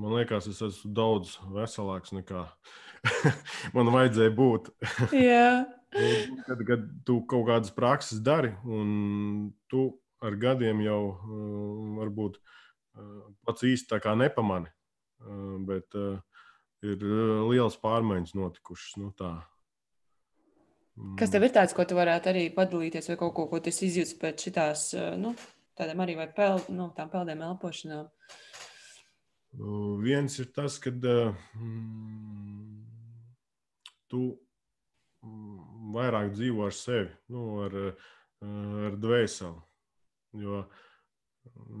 Man liekas, es esmu daudz veselāks nekā man vajadzēja būt. Jā. kad, kad tu kaut kādas prakses dari, un tu ar gadiem jau uh, varbūt uh, pats īsti tā kā nepamani, uh, bet ir liels pārmaiņas notikušas. Nu, tā. Kas tev ir tāds, ko tu varētu arī padalīties, vai kaut ko, ko tu izjūti pēc šitās, nu, tādām arī vai peld, nu, tām peldēm elpošanām? Viens ir tas, ka mm, tu mm, vairāk dzīvo ar sevi, nu, ar, ar dvēseli. Jo,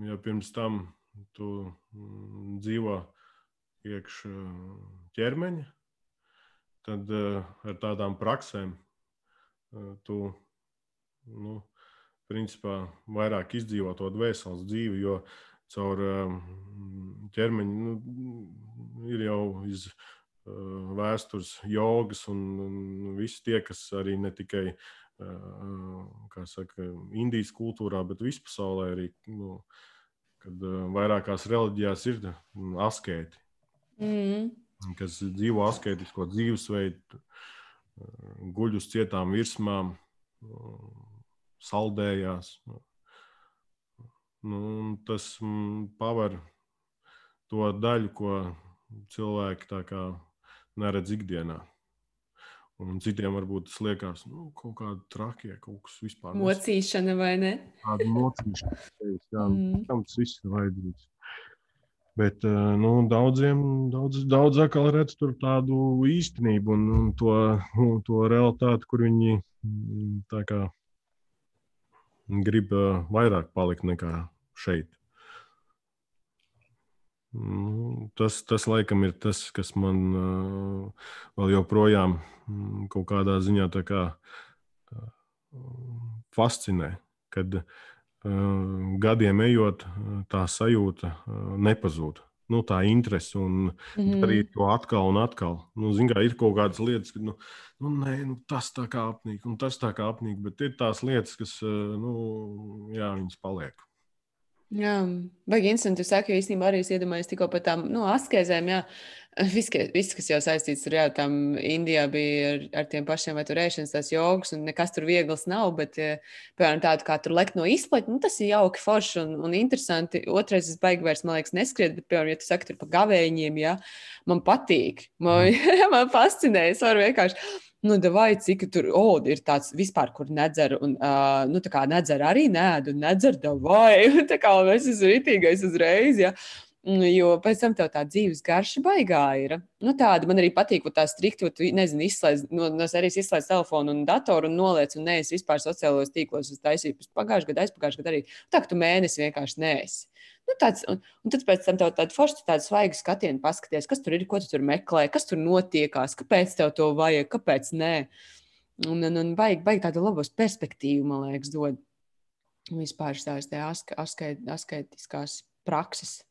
jo pirms tam tu mm, dzīvo iekš ķermeņa, tad ar tādām praksēm tu nu, principā vairāk izdzīvo to dvēseles dzīvi, jo caur ķermeņa nu, ir jau iz vēstures jogas un, un visi tie, kas arī ne tikai saka, Indijas kultūrā, bet vispasaulē arī, nu, kad vairākās reliģijās ir askēti, Mm. kas dzīvo asketisko dzīvesveidu, guļ uz cietām virsmām, saldējās. Nu, tas mm, paver to daļu, ko cilvēki neredz ikdienā. Un citiem varbūt tas liekas, nu, kaut kāda trakie, kaut kas vispār. Mocīšana vai ne? Tāda mocīšana, jā, Mm. tam tas viss ir vajadzīgs. Bet eh, nu, daudziem, daudz, daudz atkal redz tur tādu īstenību un, un to, un to realitāti, kur viņi mm, tā kā grib eh, vairāk palikt nekā šeit. Nu, Tas, tas laikam ir tas, kas man uh, vēl joprojām mm, kaut kādā ziņā kā, uh, fascinē. Kad uh, gadiem ejot, tā sajūta nepazūd. Nu, tā interese un Mhm. darīt to atkal un atkal. Nu, zin, kā, ir kaut kādas lietas, ka nu, nu, nē, nu, tas tā kā apnīk, un tas tā kā apnīk, bet ir tās lietas, kas nu, jā, viņas paliek. Jā, baigi interesanti. Jūs sakat, jo īstenībā arī es iedomājos tikko par tām nu, askezēm. Jā. Viss, viss, kas jau saistīts ar tām Indijā, bija ar, ar tiem pašiem vai tur ēšanas, tās jogas, un nekas tur viegls nav. Bet, piemēram, tādu kā tur lekt no izplatnes, nu, tas ir jauki, forši un, un interesanti. Otrais, es baigi vairs, man liekas, neskriet, bet, piemēram, ja tu saki tur pa gavēņiem, jā, man patīk, man, man fascinē. Es varu vienkārši. Nu, vai cik tur oh, ir tāds vispār, kur nedzer, un uh, nu, tā kā nedzer arī nēdu, nedzer vai. Tā kā es esmu rītīgais uzreiz. Ja. Mm, Jo pēc tam tev tā dzīves garša baigā ir. Nu, tāda man arī patīk, ka tā strikti, ka tu nezini, izslēdz no, no serijas izslēdz telefonu un datoru un noliec, un neesi vispār sociālajos tīklos. Es taisīju pagājušajā gadā, aizpagājušajā gadā arī. Tā kā tu mēnesi vienkārši neesi. Nu, tāds, un, un tad pēc tam tev tāda forša, tāda svaiga skatiena paskaties, kas tur ir, ko tu tur meklē, kas tur notiekās, kāpēc tev to vajag, kāpēc nē. Un, un, un baigi, baigi tādu labos perspektīvu, man liekas, dod vispār tās aske, asket, asketiskās prakses.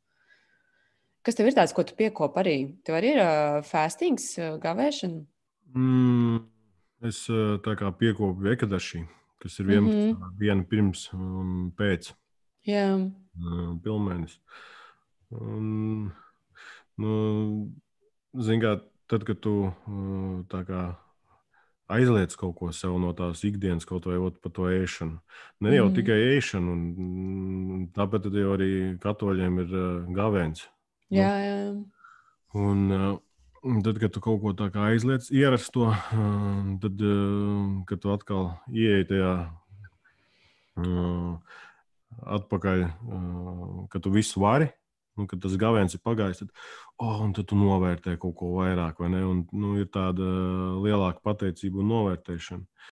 Kas tev ir tāds, ko tu piekopi arī? Tev arī ir uh, fastings, uh, gavēšana? Mm, es eh, tā kā piekopu Ekadaši, kas ir 11 mm. -hmm. diena pirms un pēc Jā, uh, pilnmēnesis. Un, nu, zin kā, tad, kad tu uh, tā kā aizliedz kaut ko sev no tās ikdienas, kaut vai ot par to ēšanu. Ne jau mm. tikai ēšanu, un, un tāpēc arī katoļiem ir uh, gavēns. Jā, jā. Un, uh, un tad, kad tu kaut ko tādu aizliedz, ierast to, uh, tad, uh, kad tu atkal ieej tajā atpakaļ, kad tu visu vari, nu, kad tas gavēns ir pagājis, tad, oh, un tad tu novērtē kaut ko vairāk, vai ne? Un, nu, ir tāda lielāka pateicība un novērtēšana.